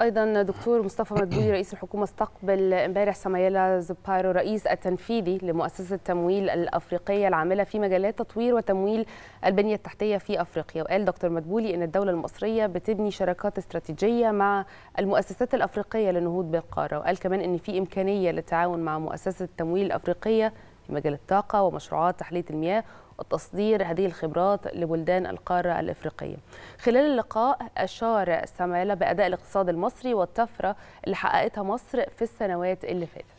أيضا دكتور مصطفى مدبولي رئيس الحكومة استقبل امبارح سمايلا زبايرو رئيس التنفيذي لمؤسسة التمويل الأفريقية العاملة في مجالات تطوير وتمويل البنية التحتية في أفريقيا. وقال دكتور مدبولي إن الدولة المصرية بتبني شراكات استراتيجية مع المؤسسات الأفريقية للنهوض بالقارة. وقال كمان إن في إمكانية للتعاون مع مؤسسة التمويل الأفريقية في مجال الطاقة ومشروعات تحلية المياه وتصدير هذه الخبرات لبلدان القارة الإفريقية. خلال اللقاء أشار سمالة بأداء الاقتصاد المصري والطفرة اللي حققتها مصر في السنوات اللي فاتت.